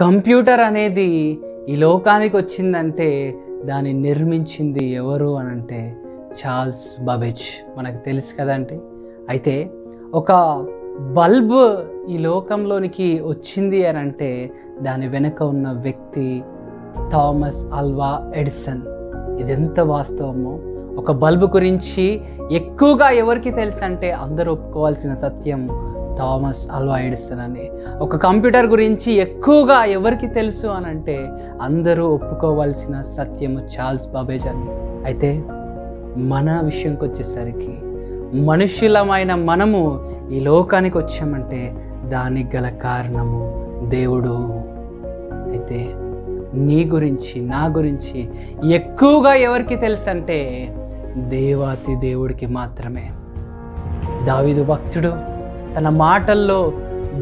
Computer అనేది ఈ లోకానికి వచ్చిందంటే దాన్ని నిర్మించింది ఎవరు అని అంటే చార్ల్స్ బబెజ్. మనకు తెలుసు కదండి అయితే ఒక బల్బ్ ఈ లోకంలోనికి వచ్చింది అని అంటే దాని వెనుక ఉన్న వ్యక్తి థామస్ అల్వా ఎడిసన్. ఇది ఎంత వాస్తవమో? ఒక బల్బ్ గురించి ఎక్కువగా ఎవరికి తెలుసు అంటే అందరూ ఒప్పుకోవాల్సిన సత్యం థామస్ అల్వా ఎడిసన్ అని. ఒక కంప్యూటర్ గురించి ఎక్కువగా ఎవరికి తెలుసు అని అంటే అందరూ ఒప్పుకోవాల్సిన సత్యము చార్ల్స్ బాబేజ్ అని. అయితే మన విషయంకి వచ్చేసరికి మనుష్యులమైన మనము ఈ లోకానికి వచ్చామంటే దానికి గల కారణము దేవుడు. అయితే నీ గురించి నా గురించి ఎక్కువగా ఎవరికి తెలుసు అంటే దేవాతి దేవుడికి మాత్రమే. దావిదు భక్తుడు తన మాటల్లో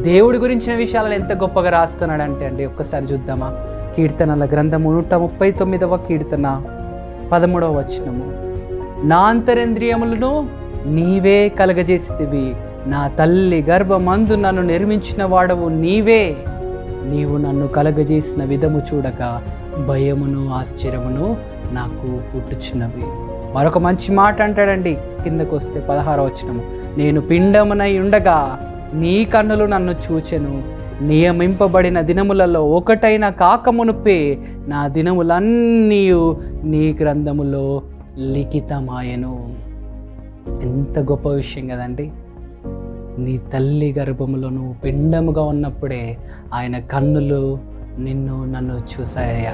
దేవుడి గురించిన విషయాలను ఎంత గొప్పగా రాస్తున్నాడంటే అండి ఒక్కసారి చూద్దామా? కీర్తనల గ్రంథము నూట ముప్పై తొమ్మిదవ కీర్తన పదమూడవ వచనము. నా అంతరేంద్రియములను నీవే కలగజేసితివి. నా తల్లి గర్భమందు నన్ను నిర్మించిన వాడవు నీవే. నీవు నన్ను కలగజేసిన విధము చూడక భయమును ఆశ్చర్యమును నాకు పుట్టుచున్నవి. మరొక మంచి మాట అంటాడండి కిందకు వస్తే పదహార వచనము నేను పిండమునై ఉండగా నీ కన్నులు నన్ను చూచెను. నియమింపబడిన దినములలో ఒకటైన కాకమునుపే నా దినములన్నీ నీ గ్రంథములో లిఖితమాయను. ఎంత గొప్ప విషయం కదండి. నీ తల్లి గర్భములో నువ్వు పిండముగా ఉన్నప్పుడే ఆయన కన్నులు నిన్ను నన్ను చూసాయ్యా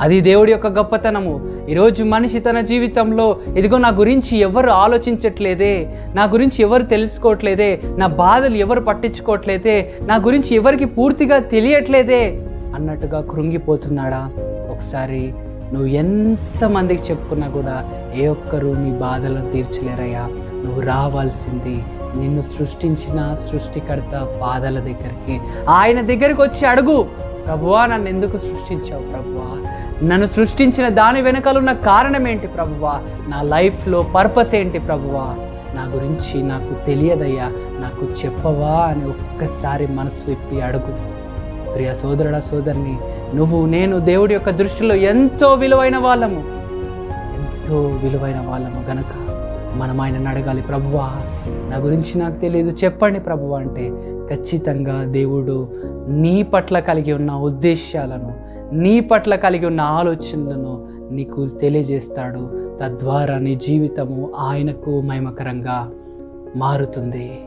అది దేవుడి యొక్క గొప్పతనము. ఈరోజు మనిషి తన జీవితంలో ఇదిగో నా గురించి ఎవరు ఆలోచించట్లేదే నా గురించి ఎవరు తెలుసుకోవట్లేదే నా బాధలు ఎవరు పట్టించుకోవట్లేదే నా గురించి ఎవరికి పూర్తిగా తెలియట్లేదే అన్నట్టుగా కృంగిపోతున్నాడా? ఒకసారి నువ్వు ఎంతమందికి చెప్పుకున్నా కూడా ఏ ఒక్కరు నీ బాధలను తీర్చలేరయ్యా. నువ్వు రావాల్సింది నిన్ను సృష్టించిన సృష్టికర్త పాదాల దగ్గరికి. ఆయన దగ్గరికి వచ్చి అడుగు. ప్రభువా నన్ను ఎందుకు సృష్టించావు ప్రభువా నన్ను సృష్టించిన దాని వెనకాలన్న కారణం ఏంటి ప్రభువా నా లైఫ్లో పర్పస్ ఏంటి ప్రభువా నా గురించి నాకు తెలియదయ్యా. నాకు చెప్పవా అని ఒక్కసారి మనసు విప్పి అడుగు. ప్రియ సోదరుడా సోదరిని నువ్వు నేను దేవుడి యొక్క దృష్టిలో ఎంతో విలువైన వాళ్ళము. ఎంతో విలువైన వాళ్ళము గనక. మనం ఆయనను అడగాలి ప్రభువా. నా గురించి నాకు తెలియదు. చెప్పండి ప్రభువా అంటే ఖచ్చితంగా దేవుడు నీ పట్ల కలిగి ఉన్న ఉద్దేశాలను నీ పట్ల కలిగి ఉన్న ఆలోచనలను నీకు తెలియజేస్తాడు. తద్వారా నీ జీవితము ఆయనకు మహిమకరంగా మారుతుంది.